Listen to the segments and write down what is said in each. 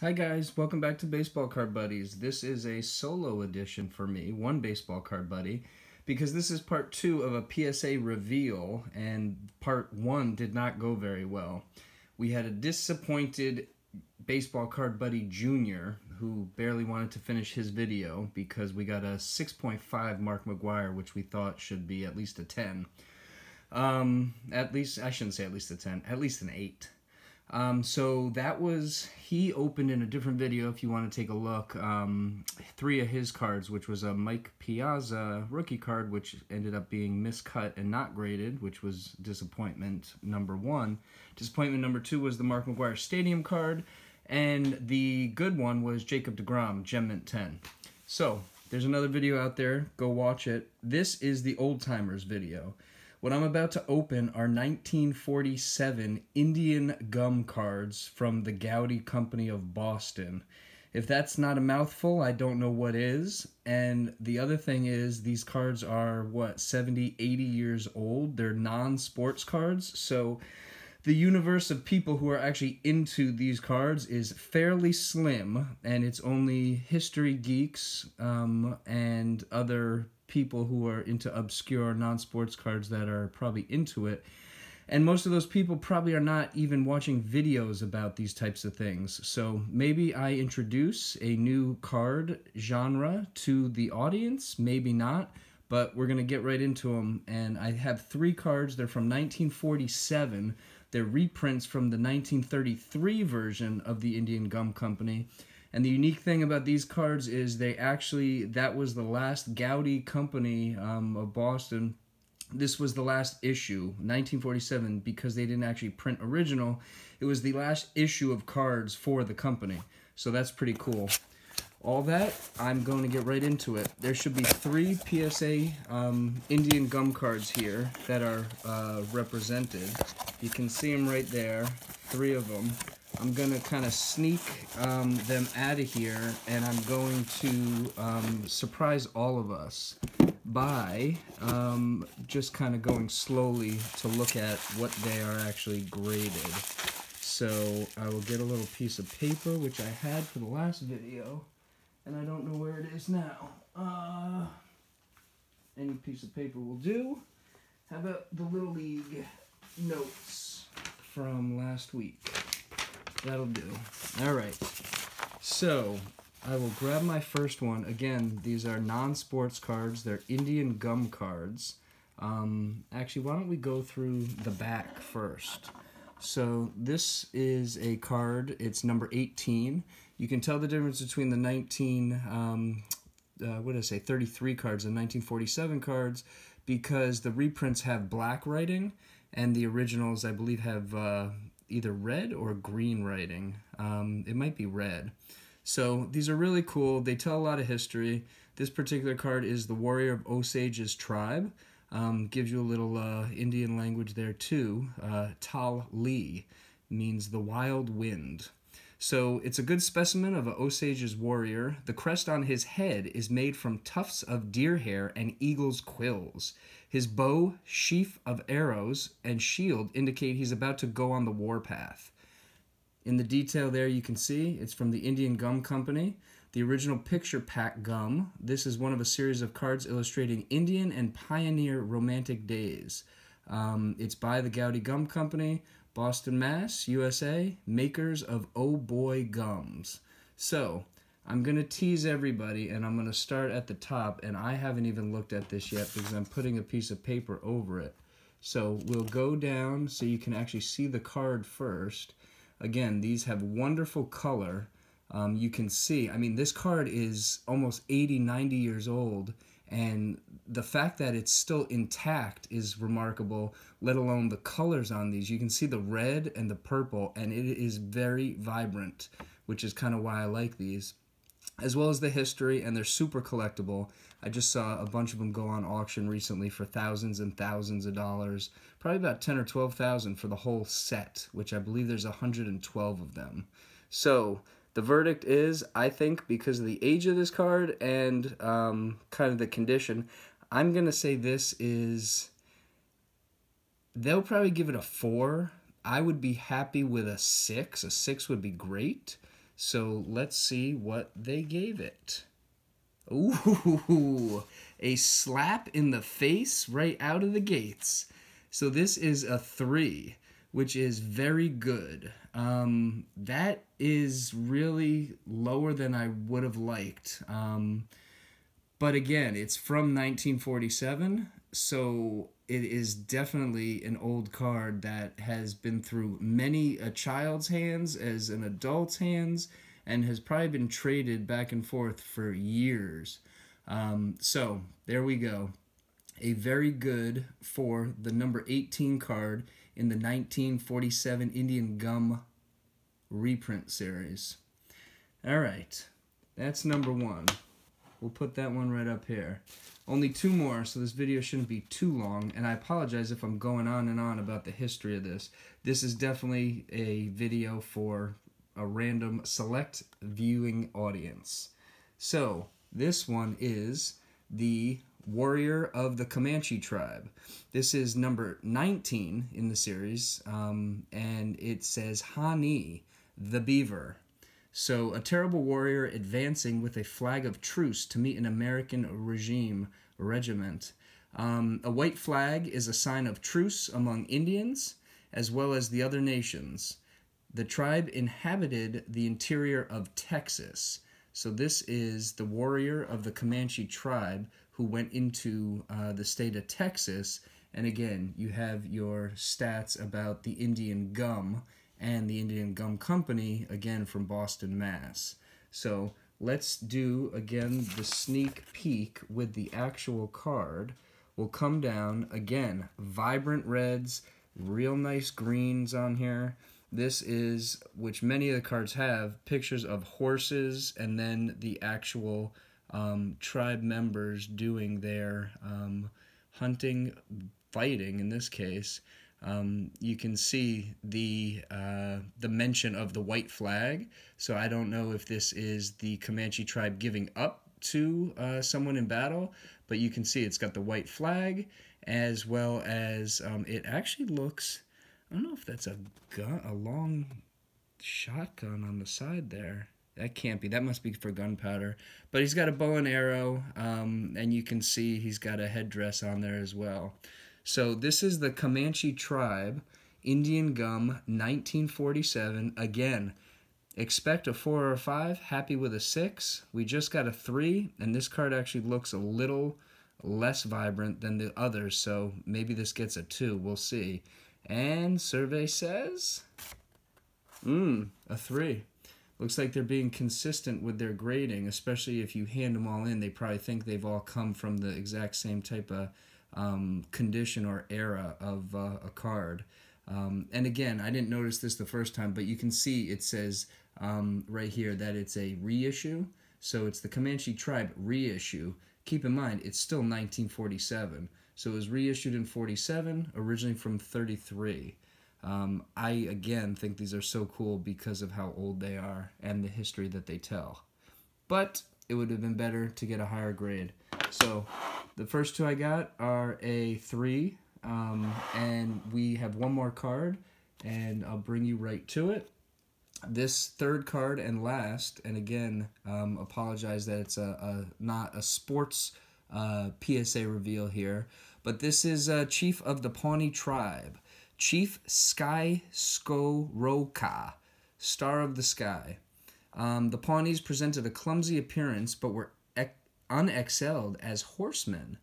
Hi guys, welcome back to Baseball Card Buddies. This is a solo edition for me, one baseball card buddy, because this is part two of a PSA reveal, and part one did not go very well. We had a disappointed baseball card buddy junior who barely wanted to finish his video because we got a 6.5 Mark McGwire, which we thought should be at least a 10. Um, at least, I shouldn't say at least a 10, at least an 8. Um, so that was, he opened in a different video if you want to take a look, um, three of his cards, which was a Mike Piazza rookie card, which ended up being miscut and not graded, which was disappointment number one. Disappointment number two was the Mark McGwire Stadium card, and the good one was Jacob DeGrom, Gem Mint 10. So, there's another video out there, go watch it. This is the Old Timers video. What I'm about to open are 1947 Indian gum cards from the Goudey Company of Boston. If that's not a mouthful, I don't know what is. And the other thing is, these cards are, what, 70, 80 years old? They're non sports cards. So the universe of people who are actually into these cards is fairly slim, and it's only history geeks um, and other people who are into obscure non-sports cards that are probably into it. And most of those people probably are not even watching videos about these types of things. So maybe i introduce a new card genre to the audience. Maybe not but we're going to get right into them and i have three cards. They're from 1947 they're reprints from the 1933 version of the indian gum company and the unique thing about these cards is they actually, that was the last Goudey company um, of Boston. This was the last issue, 1947, because they didn't actually print original. It was the last issue of cards for the company. So that's pretty cool. All that, I'm going to get right into it. There should be three PSA um, Indian gum cards here that are uh, represented. You can see them right there, three of them. I'm going to kind of sneak um, them out of here, and I'm going to um, surprise all of us by um, just kind of going slowly to look at what they are actually graded. So I will get a little piece of paper, which I had for the last video, and I don't know where it is now. Uh, any piece of paper will do. How about the Little League notes from last week? That'll do. All right. So I will grab my first one. Again, these are non-sports cards. They're Indian gum cards. Um, actually, why don't we go through the back first? So this is a card. It's number 18. You can tell the difference between the 19, um, uh, what did I say, 33 cards and 1947 cards because the reprints have black writing and the originals, I believe, have uh, either red or green writing. Um, it might be red. So these are really cool. They tell a lot of history. This particular card is the Warrior of Osage's Tribe. Um, gives you a little uh, Indian language there too. Uh, Tal Li means the wild wind. So it's a good specimen of an Osage's warrior. The crest on his head is made from tufts of deer hair and eagle's quills. His bow, sheaf of arrows, and shield indicate he's about to go on the warpath. In the detail there you can see it's from the Indian Gum Company. The original picture pack gum. This is one of a series of cards illustrating Indian and pioneer romantic days. Um, it's by the Goudey Gum Company. Boston, Mass, USA, makers of Oh Boy Gums. So, I'm going to tease everybody and I'm going to start at the top and I haven't even looked at this yet because I'm putting a piece of paper over it. So we'll go down so you can actually see the card first. Again, these have wonderful color. Um, you can see, I mean, this card is almost 80, 90 years old and the fact that it's still intact is remarkable let alone the colors on these. You can see the red and the purple and it is very vibrant which is kind of why i like these. As well as the history and they're super collectible. I just saw a bunch of them go on auction recently for thousands and thousands of dollars. Probably about 10 or 12,000 for the whole set which i believe there's 112 of them. So the verdict is, I think, because of the age of this card and um, kind of the condition, I'm going to say this is. They'll probably give it a 4. I would be happy with a 6. A 6 would be great. So let's see what they gave it. Ooh, a slap in the face right out of the gates. So this is a three, which is very good. Um, that is really lower than I would have liked. Um, but again, it's from 1947, so it is definitely an old card that has been through many a child's hands as an adult's hands and has probably been traded back and forth for years. Um, so there we go. A very good for the number 18 card in the 1947 Indian Gum reprint series. All right, that's number one. We'll put that one right up here. Only two more, so this video shouldn't be too long, and I apologize if I'm going on and on about the history of this. This is definitely a video for a random select viewing audience. So, this one is the Warrior of the Comanche Tribe. This is number 19 in the series, um, and it says Hani, the Beaver. So, a terrible warrior advancing with a flag of truce to meet an American regime regiment. Um, a white flag is a sign of truce among Indians as well as the other nations. The tribe inhabited the interior of Texas. So, this is the warrior of the Comanche tribe who went into uh, the state of Texas. And again, you have your stats about the Indian gum and the Indian Gum Company, again from Boston, Mass. So let's do, again, the sneak peek with the actual card. We'll come down, again, vibrant reds, real nice greens on here. This is, which many of the cards have, pictures of horses and then the actual um, tribe members doing their um, hunting, fighting in this case um, you can see the uh, the mention of the white flag. So I don't know if this is the Comanche tribe giving up to uh, someone in battle, but you can see it's got the white flag as well as um, it actually looks. I don't know if that's a gun, a long shotgun on the side there. That can't be. That must be for gunpowder. But he's got a bow and arrow, um, and you can see he's got a headdress on there as well. So this is the Comanche tribe, Indian Gum, 1947. Again, expect a four or a five, happy with a six. We just got a three, and this card actually looks a little less vibrant than the others, so maybe this gets a two. We'll see. And survey says, mmm, a three. Looks like they're being consistent with their grading, especially if you hand them all in. They probably think they've all come from the exact same type of um, condition or era of uh, a card. Um, and again, I didn't notice this the first time, but you can see it says um, right here that it's a reissue. So it's the Comanche Tribe reissue. Keep in mind, it's still 1947. So it was reissued in 47, originally from 33. Um, I, again, think these are so cool because of how old they are and the history that they tell. But it would have been better to get a higher grade. So the first two I got are a three, um, and we have one more card, and I'll bring you right to it. This third card and last, and again, um, apologize that it's a, a not a sports uh, PSA reveal here, but this is uh, Chief of the Pawnee Tribe, Chief Sky Skoroka, Star of the Sky. Um, the Pawnees presented a clumsy appearance, but were unexcelled as horsemen.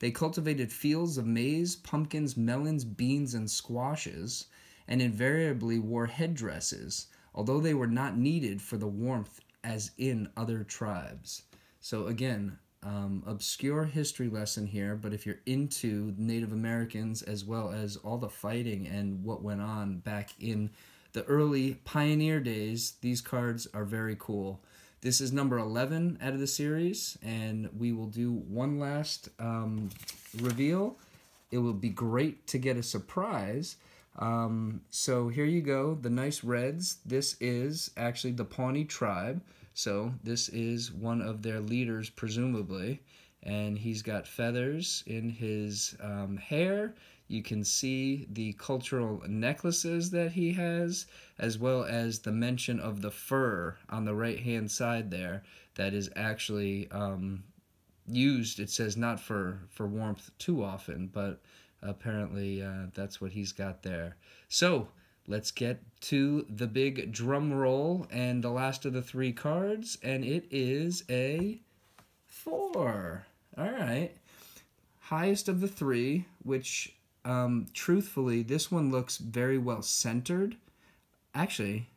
They cultivated fields of maize, pumpkins, melons, beans, and squashes, and invariably wore headdresses, although they were not needed for the warmth as in other tribes. So, again, um, obscure history lesson here, but if you're into Native Americans as well as all the fighting and what went on back in the early pioneer days, these cards are very cool. This is number 11 out of the series, and we will do one last um, reveal. It will be great to get a surprise. Um, so here you go, the nice reds. This is actually the Pawnee tribe. So this is one of their leaders, presumably. And he's got feathers in his um, hair. You can see the cultural necklaces that he has, as well as the mention of the fur on the right hand side there that is actually um, used. It says not for, for warmth too often, but apparently uh, that's what he's got there. So let's get to the big drum roll and the last of the three cards, and it is a four. All right. Highest of the three, which um, truthfully, this one looks very well centered. Actually,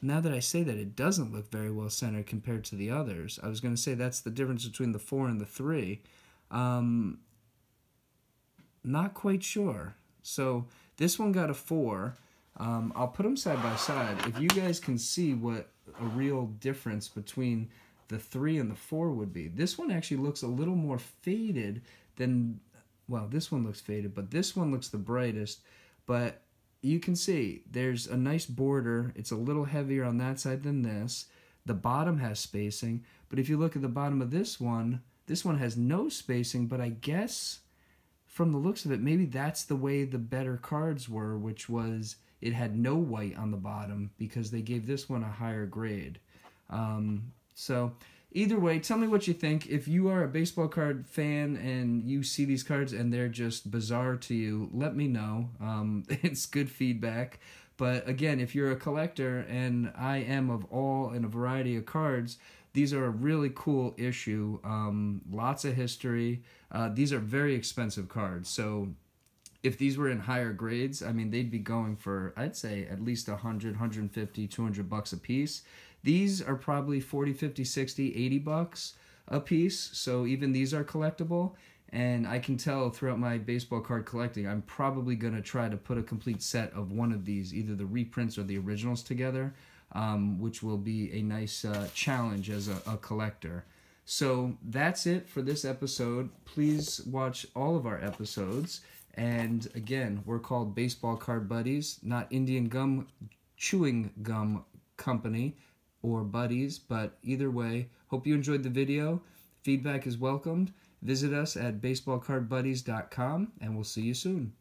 now that I say that, it doesn't look very well centered compared to the others. I was going to say that's the difference between the four and the three. Um, not quite sure. So this one got a four. Um, I'll put them side by side. If you guys can see what a real difference between the three and the four would be. This one actually looks a little more faded than, well, this one looks faded, but this one looks the brightest. But you can see there's a nice border. It's a little heavier on that side than this. The bottom has spacing, but if you look at the bottom of this one, this one has no spacing, but I guess from the looks of it, maybe that's the way the better cards were, which was it had no white on the bottom because they gave this one a higher grade. Um, so either way, tell me what you think. If you are a baseball card fan and you see these cards and they're just bizarre to you, let me know. Um, it's good feedback. But again, if you're a collector and I am of all and a variety of cards, these are a really cool issue. Um, lots of history. Uh, these are very expensive cards. So if these were in higher grades, I mean, they'd be going for, I'd say, at least 100, 150, 200 bucks a piece. These are probably 40, 50, 60, 80 bucks a piece. So even these are collectible. And I can tell throughout my baseball card collecting, I'm probably going to try to put a complete set of one of these, either the reprints or the originals together, um, which will be a nice uh, challenge as a, a collector. So that's it for this episode. Please watch all of our episodes. And again, we're called Baseball Card Buddies, not Indian Gum Chewing Gum Company or Buddies, but either way, hope you enjoyed the video. Feedback is welcomed. Visit us at baseballcardbuddies.com, and we'll see you soon.